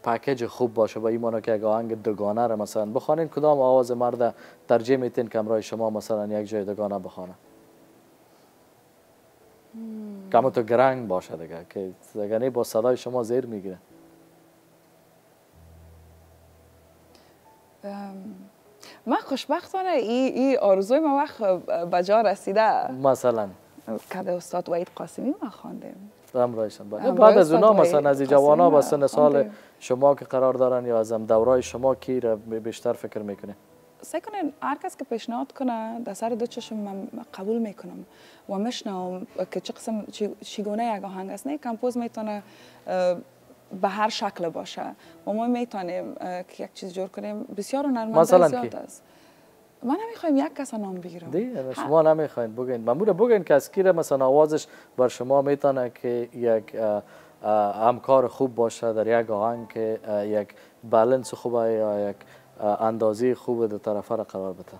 پکیج خوب باشه با ایمانو که یک آهنگ دگانه را مثلا بخوانین کدام آواز مرد ترجیح میتین که امرای شما مثلا یک جای دگانه بخوانه؟ کمو تو گرنگ باشه دیگه که دیگه با صدای شما زیر می‌گیره. من خوشبختانه این ای آرزوی ما وقت بجا رسیده. مثلا. کده استاد وحید قاسمی ما خواندیم. امرایشان بعد از اونا مثلا از جوانا با سن سال شما که قرار دارن یا از دورای شما کی را بیشتر فکر می‌کنه سعی کنین هر کس که پیشنهاد کنه در سر دو چشم من قبول می‌کنم. و میشنم که چه قسم چیگونه یک آهنگ است. نه کمپوز می‌تونه به هر شکل باشه. و ما می‌تونیم که یک چیز جور کنیم. بسیار هنرمند زیاد است. ما نمی‌خوایم یک کس نام بگیرم دی شما نمی‌خواین بگین. مامور بگین که از کی مثلا آوازش بر شما می‌تونه که یک همکار خوب باشه در یک آهنگ که یک بالانس خوبه یا یک اندازه خوب در طرف را قرار بده؟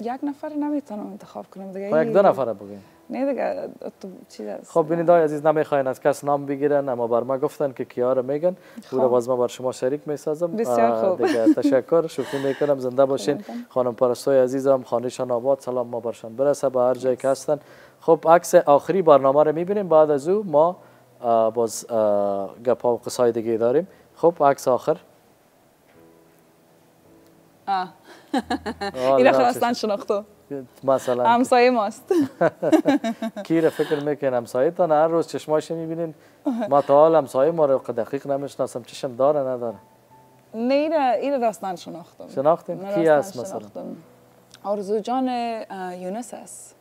یک نفر نمی‌تونم انتخاب کنم. دیگه یک دو نفر بگین. نه دیگه چیز خب بینید عزیز نمی‌خواین از کس نام بگیرن اما بر ما گفتن که کیا رو میگن. او رو باز ما بر شما شریک می‌سازم. بسیار خوب. دیگه تشکر شوخی می‌کنم. زنده باشین. خانم پرستوی عزیزم خانهشان آباد. سلام ما برشان برسه. به هر جای که هستن. خب عکس آخری برنامه رو می‌بینیم. بعد از او ما باز گپا و قصای دیگه داریم. خب عکس آخر. *laughs* این اصلا شناختو مثلا. همسایه ماست. *laughs* کی رو فکر می‌کنم همسایه تا هر روز چشماش می‌بینین ما تا حال همسایه ما رو دقیق نمی‌شناسم چشم داره نداره نه اینه اینه داستان شناختم. شناختیم کی هست مثلا؟ آرزو جان یونس است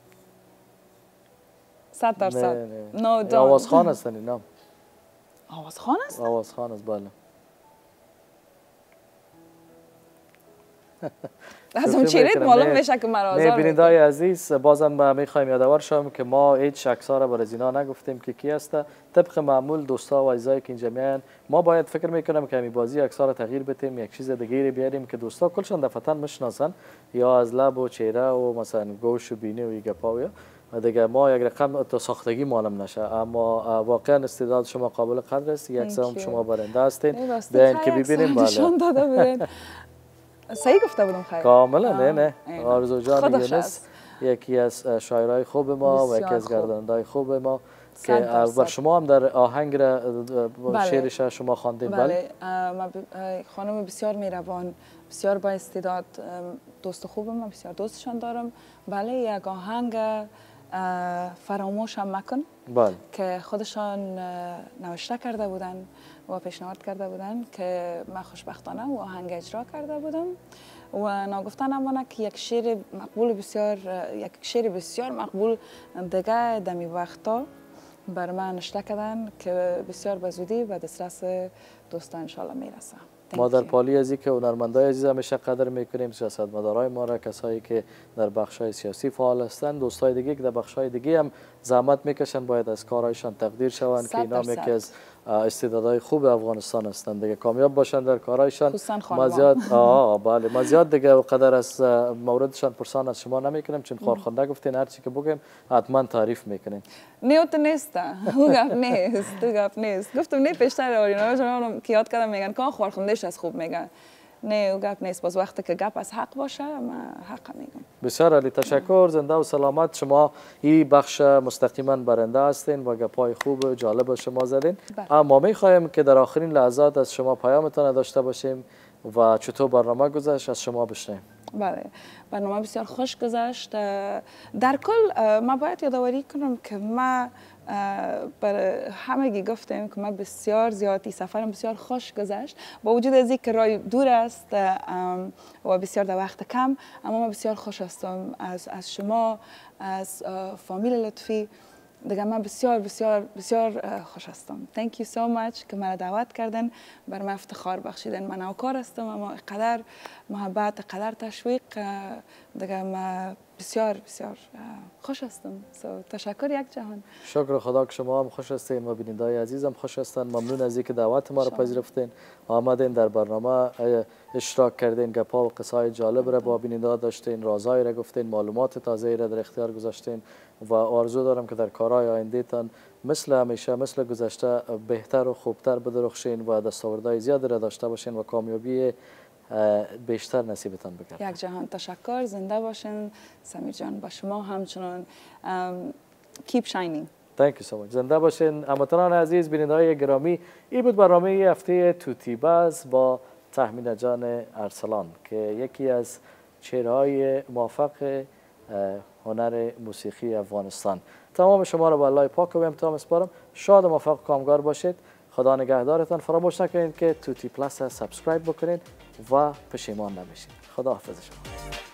صد درصد نو جان. آواز خان هستن اینا *laughs* آواز خان است آواز خان است بله. *laughs* از اون چیرید معلوم میشه که مرا آزار بینندای عزیز بازم می‌خوایم یادآور شوم که ما هیچ شخصا را بر اینا نگفتیم که کی است طبق معمول دوستا و عزیزایی که اینجا میان. ما باید فکر می‌کنم که همین بازی اکثر تغییر بدیم یک چیز دیگه بیاریم که دوستا کلشان دفتن مشناسن یا از لب و چهره و مثلا گوش و بینی و گپا و دیگه ما یک رقم تا ساختگی معلوم نشه. اما واقعا استعداد شما قابل قدر است. یک شما برنده هستین. بیاین که ببینیم بله. *laughs* صحیح گفته بودم خیر. کاملا نه نه. آرزو جان یونس یکی از شاعرای خوب ما و یکی از گرداننده خوب ما که بر شما هم در آهنگ را بله. شعرش شما خواندید بله, بله. خانم بسیار میروان بسیار با استعداد دوست خوبم بسیار دوستشان دارم. بله یک آهنگ فراموش هم مکن. بله. که خودشان نوشته کرده بودن و پیشنهاد کرده بودن که من خوشبختانه و آهنگ اجرا کرده بودم و ناگفتن امانه که یک شعر مقبول بسیار یک شعر بسیار مقبول دیگه دمی وقتا بر من نشته کردن که بسیار به زودی به دسترس دوستان انشالله می‌رسه ما در پالی ازی که هنرمندای عزیز همیشه قدر می‌کنیم سیاستمدارای ما را کسایی که در بخشای سیاسی فعال هستند دوستای دیگه که در بخشای دیگه هم زحمت می‌کشن باید از کارهایشان تقدیر شوند که اینا یکی از استعدادهای خوب افغانستان هستند دیگه کامیاب باشند در کارایشان. ما زیاد آه بله. ما زیاد دیگه قدر از موردشان پرسان از شما نمی‌کنیم چون خارخونده گفتین هر چی که بگیم حتما تعریف می‌کنین. نیوت نیست هو گپ نیست تو گپ نیست. گفتم نه پیشتر آرینا که یاد کردم میگن که خارخوندهش از خوب میگن. نه او گپ نیست باز وقتی که گپ از حق باشه من حق میگم. بسیار علی تشکر. زنده و سلامت. شما این بخش مستقیما برنده هستین و گپای خوب و جالب شما زدین. بله. اما می‌خوایم که در آخرین لحظات از شما پیامتان داشته باشیم و چطور برنامه گذشت از شما بشنیم بله برنامه بسیار خوش گذشت. در کل ما باید یادآوری کنم که ما بر همگی گفتیم که من بسیار زیادی سفرم بسیار خوش گذشت. با وجود از که رای دور است و بسیار در وقت کم اما من بسیار خوش هستم از, از شما از فامیل لطفی. دیگه من بسیار بسیار بسیار خوش هستم. Thank you so much که مرا دعوت کردن. بر من افتخار بخشیدن. من نوکار هستم اما قدر محبت قدر تشویق دیگه من بسیار بسیار خوش هستم. So, تشکر یک جهان. شکر خدا که شما هم خوش هستین. و بینندای عزیزم خوش هستن. ممنون از اینکه دعوت ما رو پذیرفتین. آمدین در برنامه اشتراک کردین. گپا و قصای جالب را با بیننده داشتین. رازای را گفتین. معلومات تازه را در اختیار گذاشتین. و آرزو دارم که در کارهای آینده تان مثل همیشه مثل گذشته بهتر و خوبتر بدرخشین و دستاوردهای زیادی را داشته باشین و کامیابی بیشتر نصیبتان بکرد یک جهان تشکر. زنده باشین. سمیر جان با شما همچنان. keep shining. Thank you so much. زنده باشین. هموطنان عزیز بینندگان گرامی این بود برنامه هفته توتی باز با تهمین جان ارسلان که یکی از چهرهای موفق هنر موسیقی افغانستان. تمام شما را به الله پاک و منان میسپارم شاد و موفق کامگار باشید. خدا نگهدارتان. فراموش نکنید که توتی پلاس subscribe بکنید و پشیمان نمیشید خدا حافظ شما.